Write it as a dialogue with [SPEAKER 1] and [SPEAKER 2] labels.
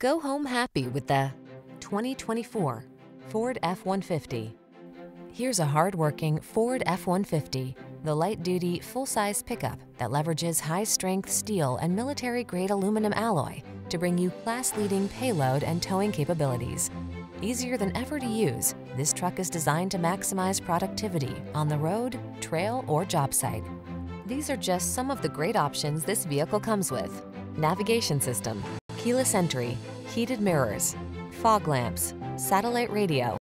[SPEAKER 1] Go home happy with the 2024 Ford F-150. Here's a hard-working Ford F-150, the light-duty, full-size pickup that leverages high-strength steel and military-grade aluminum alloy to bring you class-leading payload and towing capabilities. Easier than ever to use, this truck is designed to maximize productivity on the road, trail, or job site. These are just some of the great options this vehicle comes with. Navigation system, keyless entry, heated mirrors, fog lamps, satellite radio,